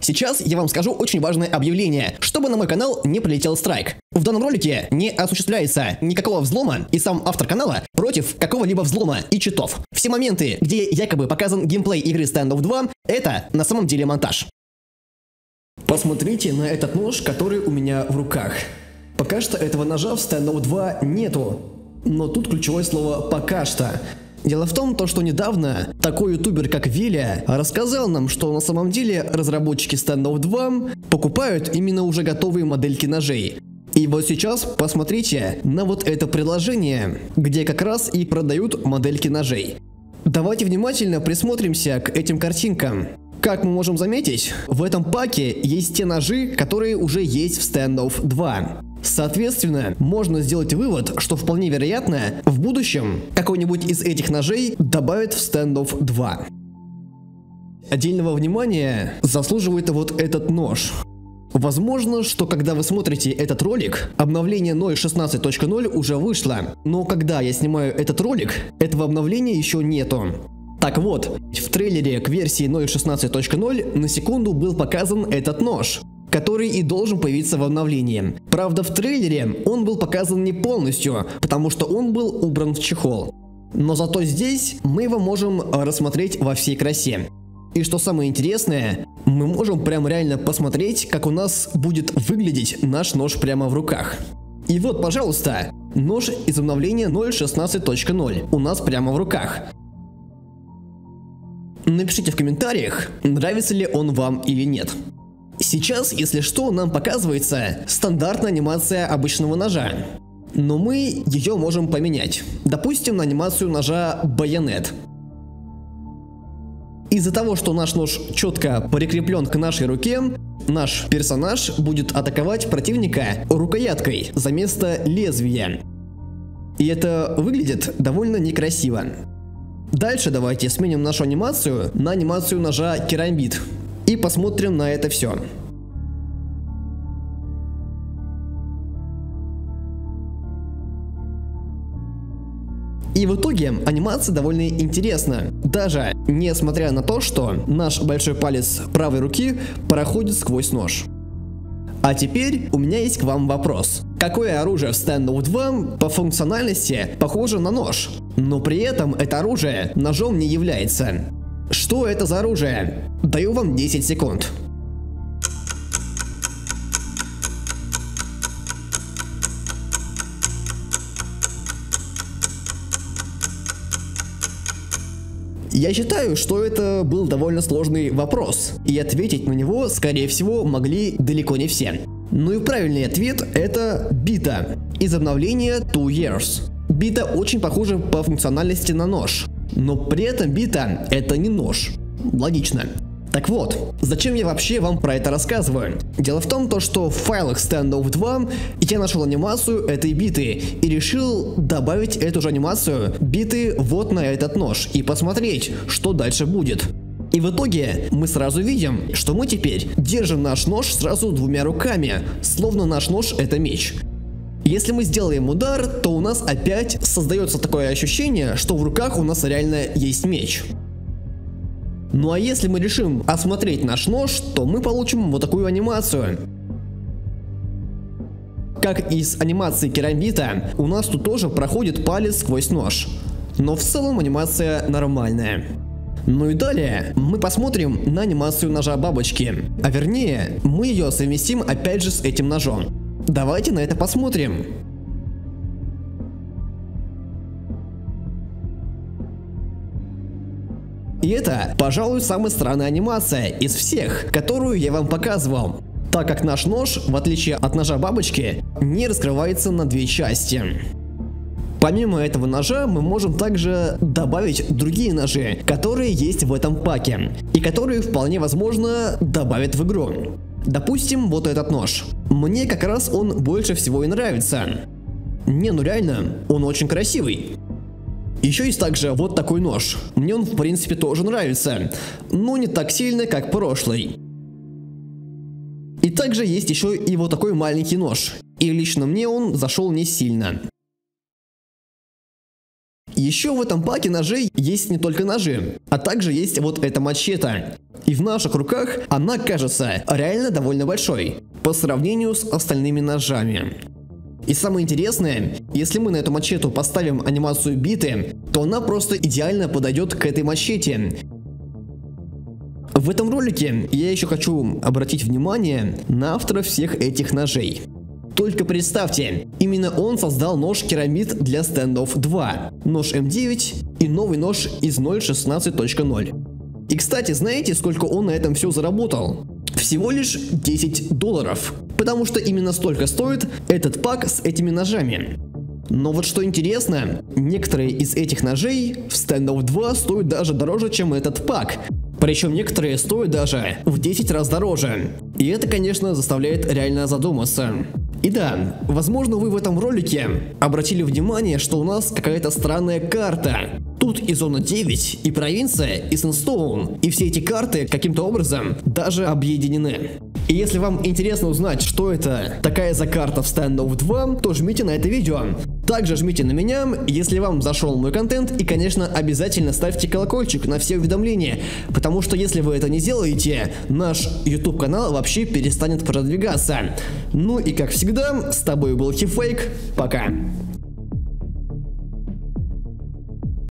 Сейчас я вам скажу очень важное объявление, чтобы на мой канал не прилетел страйк. В данном ролике не осуществляется никакого взлома, и сам автор канала против какого-либо взлома и читов. Все моменты, где якобы показан геймплей игры Standoff 2, это на самом деле монтаж. Посмотрите на этот нож, который у меня в руках. Пока что этого ножа в Standoff 2 нету. Но тут ключевое слово «пока что». Дело в том, то, что недавно такой ютубер, как Виля, рассказал нам, что на самом деле разработчики Standoff 2 покупают именно уже готовые модельки ножей. И вот сейчас посмотрите на вот это приложение, где как раз и продают модельки ножей. Давайте внимательно присмотримся к этим картинкам. Как мы можем заметить, в этом паке есть те ножи, которые уже есть в Standoff 2. Соответственно, можно сделать вывод, что вполне вероятно, в будущем какой-нибудь из этих ножей добавят в Standoff 2. Отдельного внимания заслуживает вот этот нож. Возможно, что когда вы смотрите этот ролик, обновление 0.16.0 уже вышло, но когда я снимаю этот ролик, этого обновления еще нету. Так вот, в трейлере к версии 0.16.0 на секунду был показан этот нож, который и должен появиться в обновлении. Правда, в трейлере он был показан не полностью, потому что он был убран в чехол. Но зато здесь мы его можем рассмотреть во всей красе. И что самое интересное, мы можем прям реально посмотреть, как у нас будет выглядеть наш нож прямо в руках. И вот, пожалуйста, нож из обновления 0.16.0 у нас прямо в руках. Напишите в комментариях, нравится ли он вам или нет. Сейчас, если что, нам показывается стандартная анимация обычного ножа. Но мы ее можем поменять. Допустим, на анимацию ножа байонет. Из-за того, что наш нож четко прикреплен к нашей руке, наш персонаж будет атаковать противника рукояткой за место лезвия. И это выглядит довольно некрасиво. Дальше давайте сменим нашу анимацию на анимацию ножа керамбит. И посмотрим на это все. И в итоге анимация довольно интересна. Даже несмотря на то, что наш большой палец правой руки проходит сквозь нож. А теперь у меня есть к вам вопрос. Какое оружие в Standoff 2 по функциональности похоже на нож, но при этом это оружие ножом не является? Что это за оружие? Даю вам 10 секунд. Я считаю, что это был довольно сложный вопрос, и ответить на него, скорее всего, могли далеко не все. Ну и правильный ответ это бита из обновления Two Years. Бита очень похожа по функциональности на нож, но при этом бита это не нож. Логично. Так вот, зачем я вообще вам про это рассказываю? Дело в том, то, что в файлах Standoff 2 я нашел анимацию этой биты и решил добавить эту же анимацию биты вот на этот нож и посмотреть, что дальше будет. И в итоге мы сразу видим, что мы теперь держим наш нож сразу двумя руками, словно наш нож это меч. Если мы сделаем удар, то у нас опять создается такое ощущение, что в руках у нас реально есть меч. Ну а если мы решим осмотреть наш нож, то мы получим вот такую анимацию. Как из анимации керамбита, у нас тут тоже проходит палец сквозь нож. Но в целом анимация нормальная. Ну и далее мы посмотрим на анимацию ножа бабочки. А вернее, мы ее совместим опять же с этим ножом. Давайте на это посмотрим. И это, пожалуй, самая странная анимация из всех, которую я вам показывал. Так как наш нож, в отличие от ножа бабочки, не раскрывается на две части. Помимо этого ножа мы можем также добавить другие ножи, которые есть в этом паке, и которые вполне возможно добавят в игру. Допустим, вот этот нож. Мне как раз он больше всего и нравится. Не, ну реально, он очень красивый. Еще есть также вот такой нож. Мне он в принципе тоже нравится, но не так сильно, как прошлый. И также есть еще и вот такой маленький нож. И лично мне он зашел не сильно. Еще в этом паке ножей есть не только ножи, а также есть вот эта мачете. И в наших руках она кажется реально довольно большой, по сравнению с остальными ножами. И самое интересное, если мы на эту мачету поставим анимацию биты, то она просто идеально подойдет к этой мачете. В этом ролике я еще хочу обратить внимание на автора всех этих ножей. Только представьте, именно он создал нож керамид для стендов 2, нож М9 и новый нож из 0.16.0. И кстати, знаете, сколько он на этом все заработал? Всего лишь 10 долларов. Потому что именно столько стоит этот пак с этими ножами. Но вот что интересно, некоторые из этих ножей в Standoff 2 стоят даже дороже, чем этот пак. Причем некоторые стоят даже в 10 раз дороже. И это, конечно, заставляет реально задуматься. И да, возможно вы в этом ролике обратили внимание, что у нас какая-то странная карта. Тут и зона 9, и провинция, и Сэнстоун, и все эти карты каким-то образом даже объединены. И если вам интересно узнать, что это такая за карта в Standoff 2, то жмите на это видео. Также жмите на меня, если вам зашел мой контент, и, конечно, обязательно ставьте колокольчик на все уведомления, потому что если вы это не сделаете, наш YouTube канал вообще перестанет продвигаться. Ну и как всегда, с тобой был Хифейк, пока.